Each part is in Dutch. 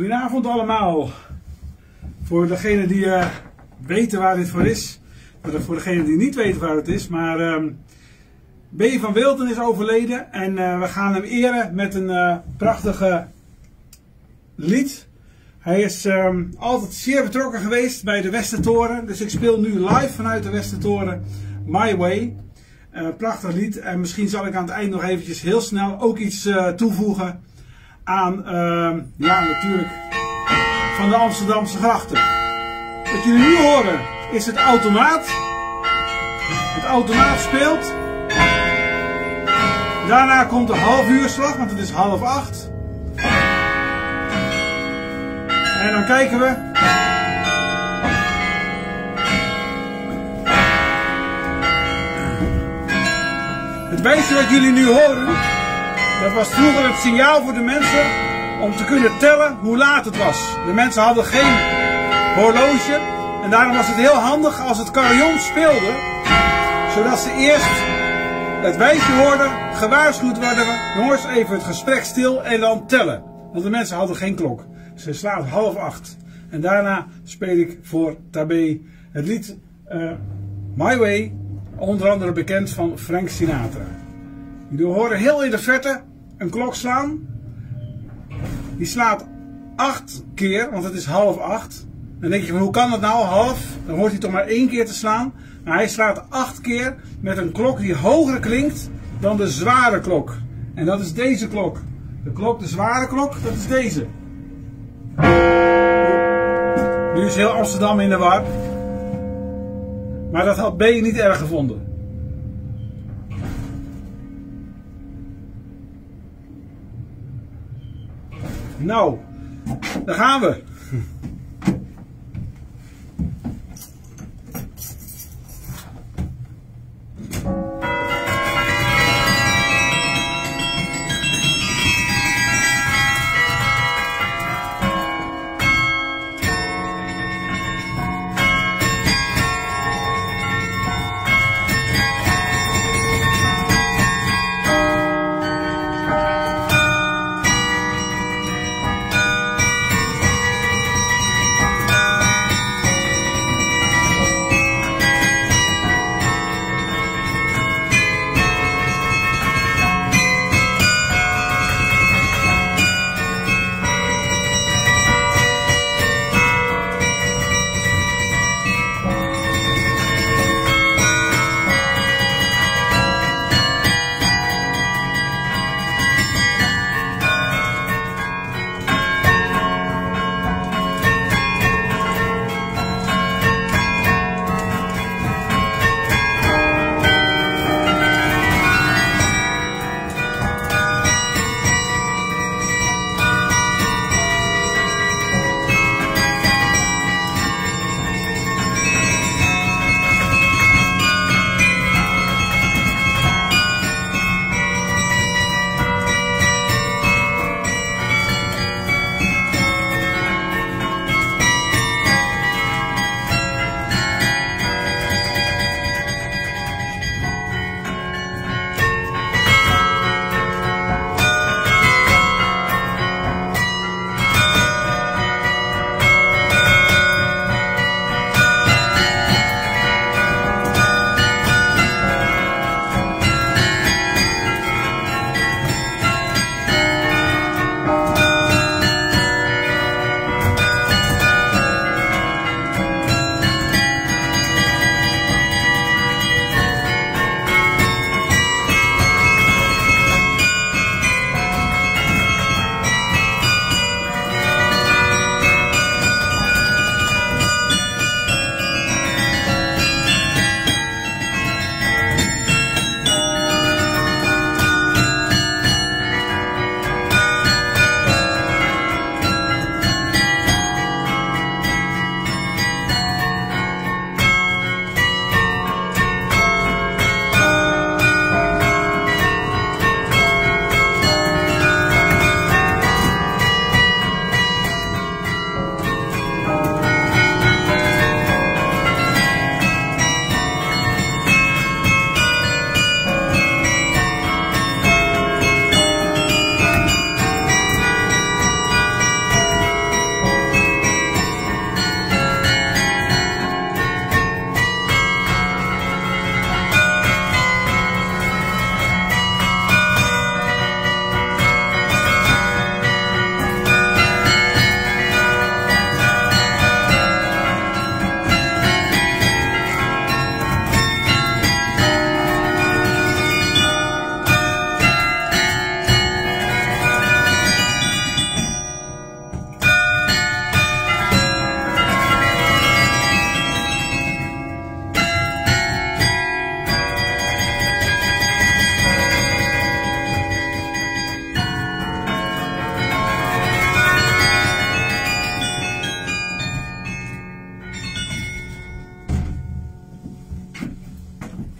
Goedenavond allemaal. Voor degenen die uh, weten waar dit voor is. Voor degenen die niet weten waar het is. Maar um, B. van Wilten is overleden. En uh, we gaan hem eren met een uh, prachtige lied. Hij is um, altijd zeer betrokken geweest bij de Westertoren. Dus ik speel nu live vanuit de Westertoren My Way. prachtig lied. En misschien zal ik aan het eind nog eventjes heel snel ook iets toevoegen aan, uh, ja natuurlijk, van de Amsterdamse grachten. Wat jullie nu horen is het automaat. Het automaat speelt. Daarna komt de half uurslag, want het is half acht. En dan kijken we. Het wijze wat jullie nu horen, dat was vroeger het signaal voor de mensen om te kunnen tellen hoe laat het was. De mensen hadden geen horloge en daarom was het heel handig als het carillon speelde, zodat ze eerst het wijsje hoorden, gewaarschuwd werden, jongens even het gesprek stil en dan tellen. Want de mensen hadden geen klok. Ze slaan half acht. En daarna speel ik voor Tabé het lied uh, My Way, onder andere bekend van Frank Sinatra. Jullie horen heel in de verte een klok slaan. Die slaat acht keer, want het is half acht. Dan denk je van hoe kan dat nou, half? Dan hoort hij toch maar één keer te slaan. Maar hij slaat acht keer met een klok die hoger klinkt dan de zware klok. En dat is deze klok. De klok, de zware klok, dat is deze. Nu is heel Amsterdam in de war. Maar dat had B niet erg gevonden. Nou, daar gaan we.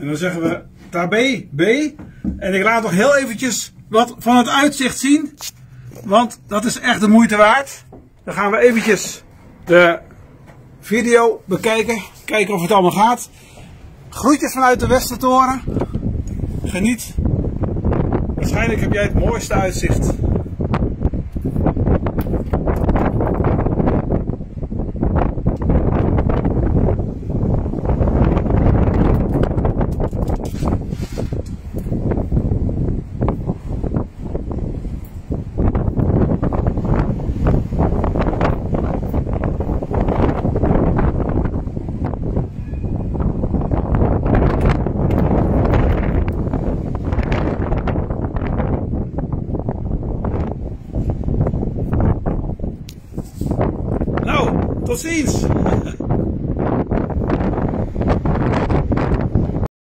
Dan zeggen we tabé B. En ik laat nog heel eventjes wat van het uitzicht zien. Want dat is echt de moeite waard. Dan gaan we eventjes de video bekijken. Kijken of het allemaal gaat. Groetjes vanuit de Westertoren. Geniet. Waarschijnlijk heb jij het mooiste uitzicht. vocês.